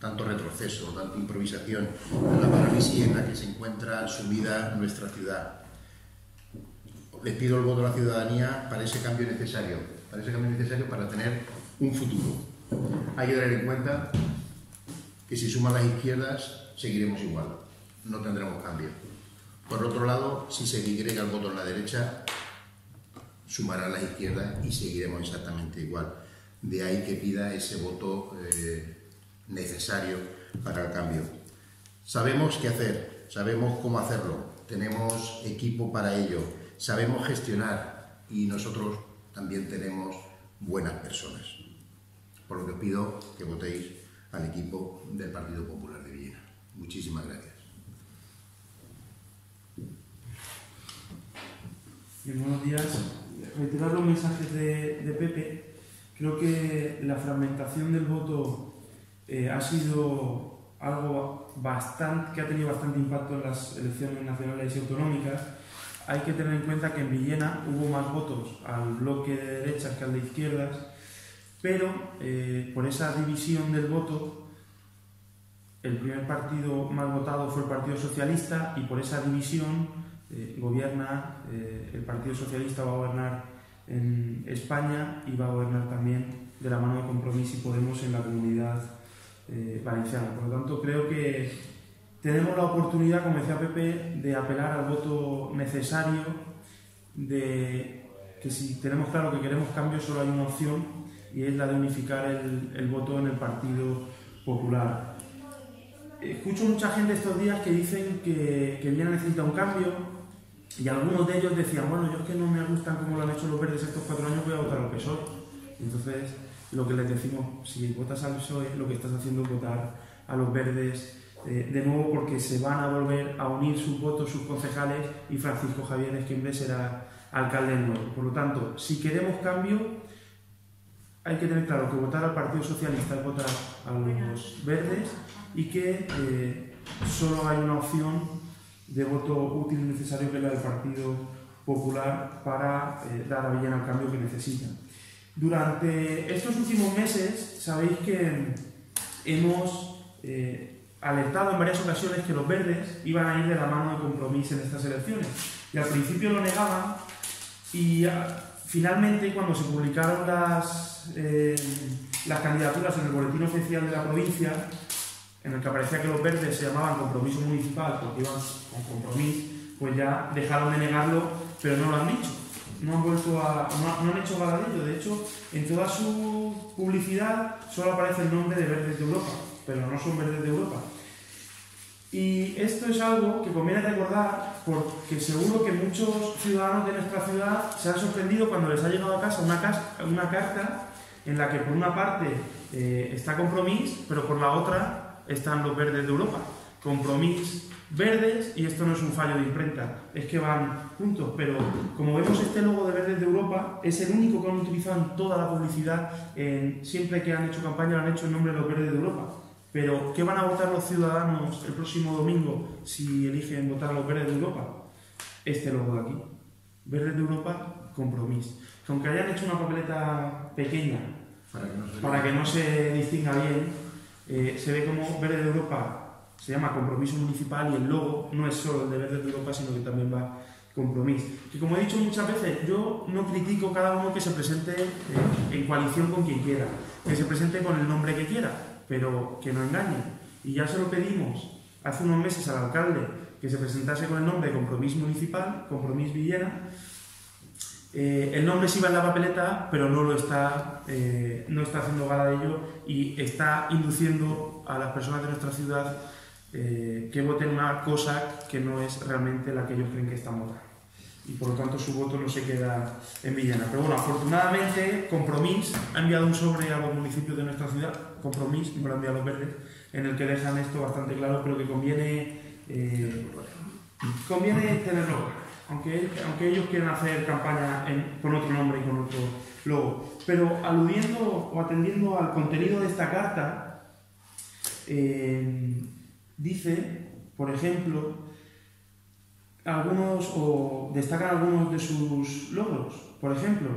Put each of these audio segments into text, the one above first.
tanto retroceso, tanta improvisación la parálisis en la que se encuentra sumida nuestra ciudad. Les pido el voto a la ciudadanía para ese cambio necesario, para ese cambio necesario para tener un futuro. Hay que tener en cuenta que si suman las izquierdas seguiremos igual, no tendremos cambio. Por otro lado, si se digrega el voto en la derecha, sumarán las izquierdas y seguiremos exactamente igual. De ahí que pida ese voto eh, necesario para el cambio. Sabemos qué hacer, sabemos cómo hacerlo, tenemos equipo para ello, sabemos gestionar y nosotros también tenemos buenas personas. Por lo que os pido que votéis al equipo del Partido Popular de Villena. Muchísimas gracias. Buenos días. Reiterar los mensajes de, de Pepe. Creo que la fragmentación del voto eh, ha sido algo bastante, que ha tenido bastante impacto en las elecciones nacionales y autonómicas. Hay que tener en cuenta que en Villena hubo más votos al bloque de derechas que al de izquierdas, pero eh, por esa división del voto, el primer partido más votado fue el Partido Socialista y por esa división eh, gobierna, el Partido Socialista va a gobernar en España y va a gobernar también de la mano de Compromís y Podemos en la comunidad eh, valenciana. Por lo tanto, creo que tenemos la oportunidad, como decía Pepe, de apelar al voto necesario, de que si tenemos claro que queremos cambio, solo hay una opción y es la de unificar el, voto en el Partido Popular. Escucho mucha gente estos días que dicen que, que Viena necesita un cambio y algunos de ellos decían, bueno, yo es que no me gustan como lo han hecho los verdes estos cuatro años, voy a votar al PSOE. Entonces, lo que les decimos, si votas al PSOE, lo que estás haciendo es votar a los verdes eh, de nuevo porque se van a volver a unir sus votos, sus concejales y Francisco Javier Esquimbre será alcalde nuevo. Por lo tanto, si queremos cambio, hay que tener claro que votar al Partido Socialista es votar a los verdes y que eh, solo hay una opción de voto útil y necesario que es la del Partido Popular para eh, dar a Villena el cambio que necesitan. Durante estos últimos meses sabéis que hemos eh, alertado en varias ocasiones que los verdes iban a ir de la mano de compromiso en estas elecciones. Y al principio lo negaban y ah, finalmente cuando se publicaron las, eh, las candidaturas en el boletín oficial de la provincia, en el que aparecía que los verdes se llamaban compromiso municipal porque iban con compromiso, pues ya dejaron de negarlo, pero no lo han dicho no han vuelto a. no, han hecho nada de ello. De hecho, en toda su publicidad solo aparece el nombre de Verdes de Europa, pero no son Verdes de Europa. Y esto es algo que conviene recordar porque seguro que muchos ciudadanos de nuestra ciudad se han sorprendido cuando les ha llegado a casa una, una carta en la que por una parte eh, está Compromís, pero por la otra están los verdes de Europa. Compromís verdes, y esto no es un fallo de imprenta, es que van juntos, pero como vemos este logo de Verdes de Europa es el único que han utilizado en toda la publicidad, siempre que han hecho campaña lo han hecho en nombre de los Verdes de Europa. Pero, ¿qué van a votar los ciudadanos el próximo domingo si eligen votar a los Verdes de Europa? Este logo de aquí. Verdes de Europa, compromiso. aunque hayan hecho una papeleta pequeña, para que no se, distinga bien, eh, se ve como Verdes de Europa se llama compromiso municipal y el logo no es solo el de Verdes de Europa, sino que también va compromiso. Que como he dicho muchas veces, yo no critico cada uno que se presente eh, en coalición con quien quiera, que se presente con el nombre que quiera, pero que no engañe. Y ya se lo pedimos hace unos meses al alcalde que se presentase con el nombre de Compromiso Municipal, Compromiso Villena. Eh, el nombre sí va en la papeleta, pero no lo está, eh, no está haciendo gala de ello y está induciendo a las personas de nuestra ciudad eh, que voten una cosa que no es realmente la que ellos creen que están votando. Y por lo tanto su voto no se queda en Villena. Pero bueno, afortunadamente Compromís ha enviado un sobre a los municipios de nuestra ciudad, Compromís, y me lo han enviado los verdes, en el que dejan esto bastante claro, pero que conviene, eh, conviene tenerlo aunque, ellos quieran hacer campaña con otro nombre y con otro logo. Pero aludiendo o atendiendo al contenido de esta carta, eh, dice, por ejemplo, algunos o destacan algunos de sus logros. Por ejemplo,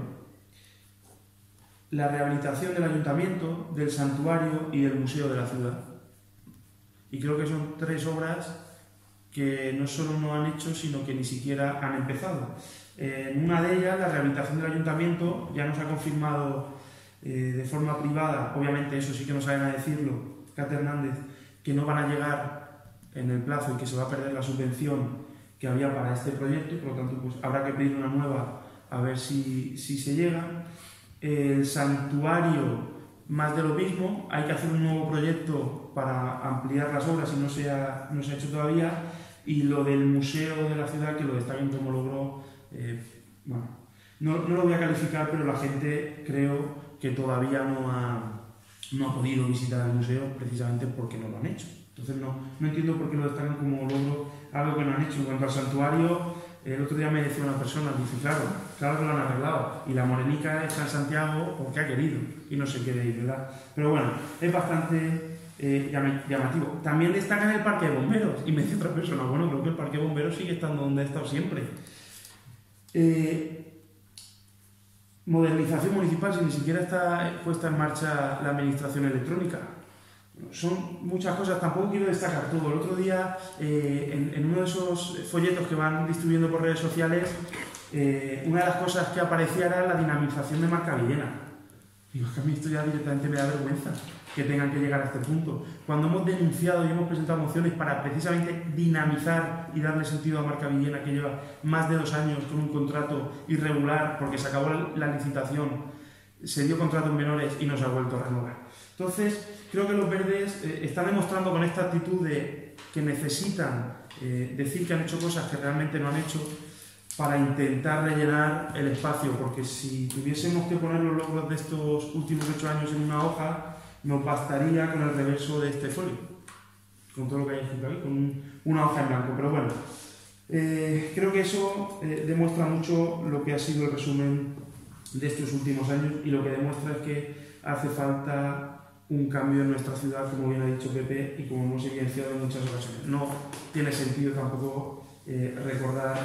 la rehabilitación del ayuntamiento, del santuario y del museo de la ciudad. Y creo que son tres obras que no solo no han hecho, sino que ni siquiera han empezado. En una de ellas, la rehabilitación del ayuntamiento, ya nos ha confirmado eh, de forma privada, obviamente eso sí que no saben a decirlo, Cate Hernández, que no van a llegar en el plazo y que se va a perder la subvención que había para este proyecto y por lo tanto pues, habrá que pedir una nueva a ver si, si se llega. El santuario, más de lo mismo, hay que hacer un nuevo proyecto para ampliar las obras y no se ha, no se ha hecho todavía. Y lo del museo de la ciudad, que lo destacan como logró, eh, bueno, no, no, lo voy a calificar, pero la gente creo que todavía no ha, no ha podido visitar el museo precisamente porque no lo han hecho. Entonces no, no entiendo por qué lo destacan como logro algo que no han hecho. En cuanto al santuario, el otro día me decía una persona, dice, claro, claro que lo han arreglado. Y la morenica está en Santiago porque ha querido y no se quiere ir, ¿verdad? Pero bueno, es bastante eh, llamativo. También destacan el parque de bomberos. Y me dice otra persona, bueno, creo que el parque de bomberos sigue estando donde ha estado siempre. Eh, modernización municipal si ni siquiera está puesta en marcha la administración electrónica son muchas cosas, tampoco quiero destacar todo. El otro día, eh, en, uno de esos folletos que van distribuyendo por redes sociales, eh, una de las cosas que aparecía era la dinamización de marca Villena. Digo, es que a mí esto ya directamente me da vergüenza que tengan que llegar a este punto. Cuando hemos denunciado y hemos presentado mociones para precisamente dinamizar y darle sentido a Marca Villena, que lleva más de dos años con un contrato irregular porque se acabó la licitación, se dio contrato en menores y no se ha vuelto a renovar. Entonces, creo que los verdes eh, están demostrando con esta actitud de que necesitan eh, decir que han hecho cosas que realmente no han hecho para intentar rellenar el espacio, porque si tuviésemos que poner los logros de estos últimos ocho años en una hoja, nos bastaría con el reverso de este folio, con todo lo que hay escrito ahí, con una hoja en blanco. Pero bueno, eh, creo que eso demuestra mucho lo que ha sido el resumen de estos últimos años y lo que demuestra es que hace falta un cambio en nuestra ciudad, como bien ha dicho Pepe, y como hemos evidenciado en muchas ocasiones. No tiene sentido tampoco eh, recordar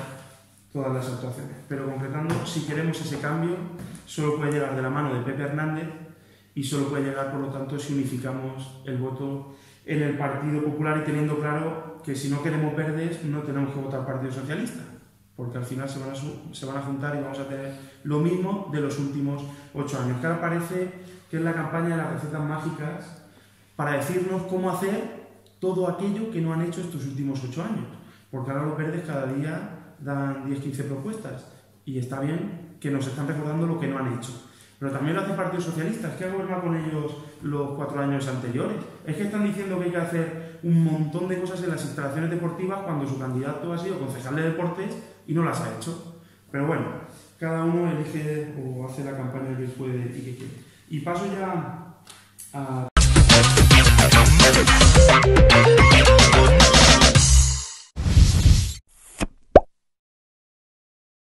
todas las actuaciones. Pero concretando, si queremos ese cambio, solo puede llegar de la mano de Pepe Hernández y solo puede llegar, por lo tanto, si unificamos el voto en el Partido Popular y teniendo claro que si no queremos verdes, no tenemos que votar Partido Socialista, porque al final se van a, se van a juntar y vamos a tener lo mismo de los últimos ocho años. Que ahora parece que es la campaña de las recetas mágicas, para decirnos cómo hacer todo aquello que no han hecho estos últimos ocho años. Porque ahora los verdes cada día dan 10-15 propuestas y está bien que nos están recordando lo que no han hecho. Pero también lo hace el Partido Socialista, es que ha gobernado con ellos los cuatro años anteriores. Es que están diciendo que hay que hacer un montón de cosas en las instalaciones deportivas cuando su candidato ha sido concejal de deportes y no las ha hecho. Pero bueno, cada uno elige o hace la campaña que puede y que quiere. Y paso ya a...